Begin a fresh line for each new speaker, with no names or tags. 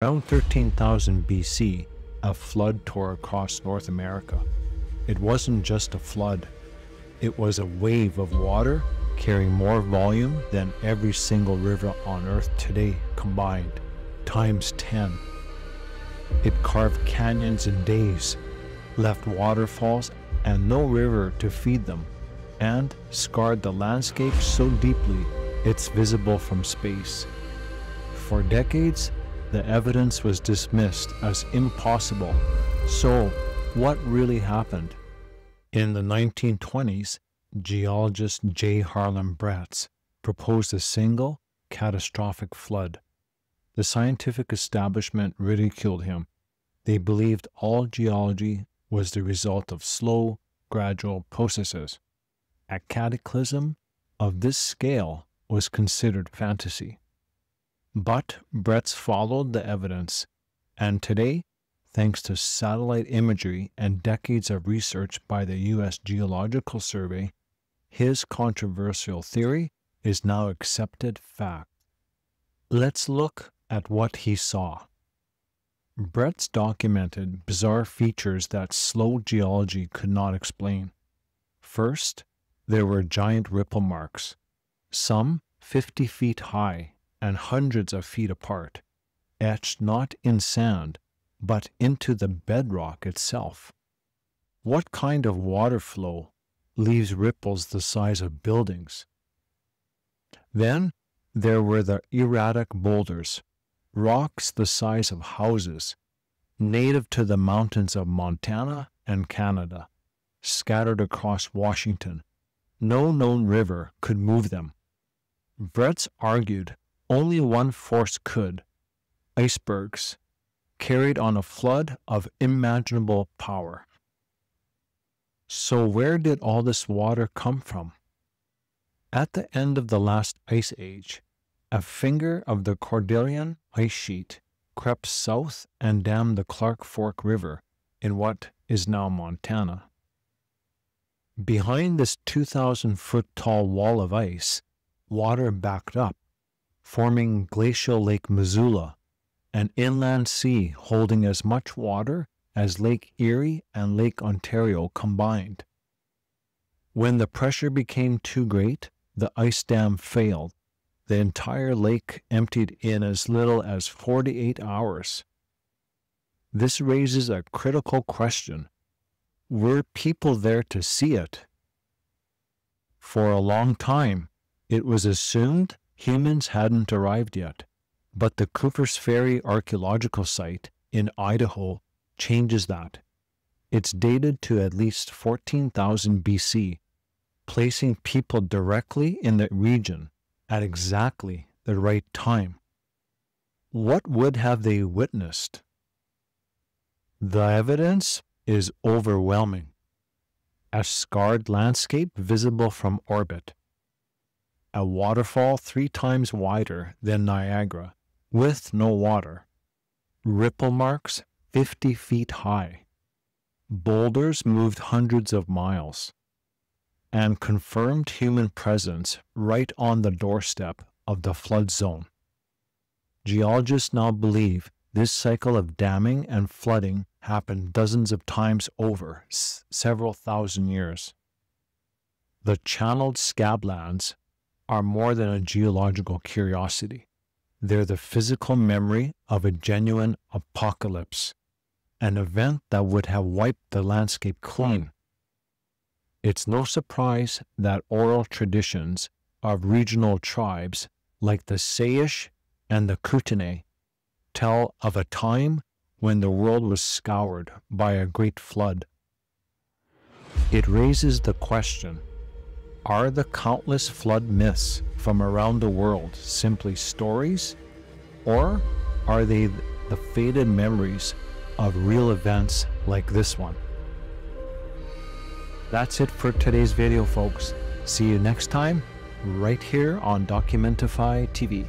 Around 13,000 BC, a flood tore across North America. It wasn't just a flood, it was a wave of water carrying more volume than every single river on Earth today combined, times 10. It carved canyons in days, left waterfalls and no river to feed them, and scarred the landscape so deeply it's visible from space. For decades, the evidence was dismissed as impossible. So, what really happened? In the 1920s, geologist J. Harlen Bretz proposed a single catastrophic flood. The scientific establishment ridiculed him. They believed all geology was the result of slow, gradual processes. A cataclysm of this scale was considered fantasy. But Bretz followed the evidence, and today, thanks to satellite imagery and decades of research by the U.S. Geological Survey, his controversial theory is now accepted fact. Let's look at what he saw. Bretz documented bizarre features that slow geology could not explain. First, there were giant ripple marks, some 50 feet high and hundreds of feet apart, etched not in sand, but into the bedrock itself. What kind of water flow leaves ripples the size of buildings? Then there were the erratic boulders, rocks the size of houses, native to the mountains of Montana and Canada, scattered across Washington. No known river could move them. Bretz argued only one force could icebergs, carried on a flood of imaginable power. So, where did all this water come from? At the end of the last ice age, a finger of the Cordilleran ice sheet crept south and dammed the Clark Fork River in what is now Montana. Behind this 2,000 foot tall wall of ice, water backed up forming glacial Lake Missoula, an inland sea holding as much water as Lake Erie and Lake Ontario combined. When the pressure became too great, the ice dam failed. The entire lake emptied in as little as 48 hours. This raises a critical question. Were people there to see it? For a long time, it was assumed Humans hadn't arrived yet, but the Cooper's Ferry archaeological site in Idaho changes that. It's dated to at least 14,000 BC, placing people directly in the region at exactly the right time. What would have they witnessed? The evidence is overwhelming. A scarred landscape visible from orbit a waterfall three times wider than Niagara, with no water, ripple marks 50 feet high, boulders moved hundreds of miles, and confirmed human presence right on the doorstep of the flood zone. Geologists now believe this cycle of damming and flooding happened dozens of times over several thousand years. The channeled scablands are more than a geological curiosity. They're the physical memory of a genuine apocalypse, an event that would have wiped the landscape clean. It's no surprise that oral traditions of regional tribes like the Salish and the Kootenai tell of a time when the world was scoured by a great flood. It raises the question are the countless flood myths from around the world simply stories, or are they the faded memories of real events like this one? That's it for today's video, folks. See you next time, right here on Documentify TV.